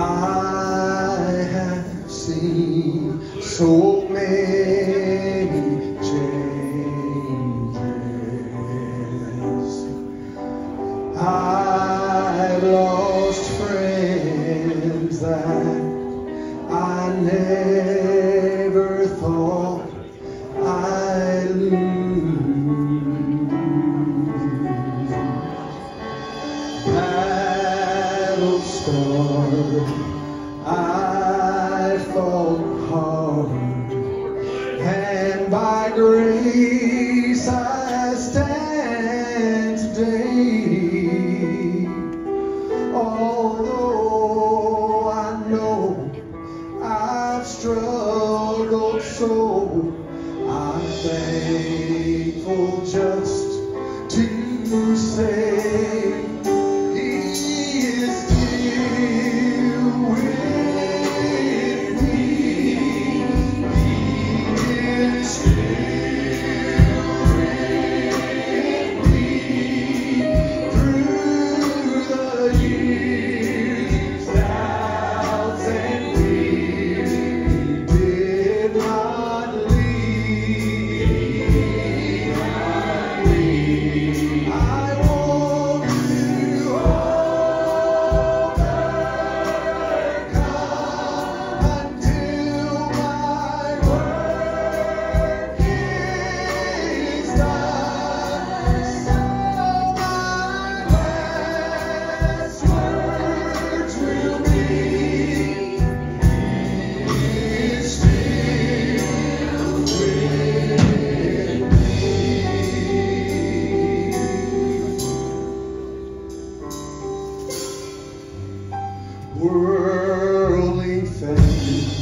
I have seen so many changes. I've lost friends that I never thought. I fall hard, and by grace I stand today. Although I know I've struggled so, I'm thankful just to say. worldly fame.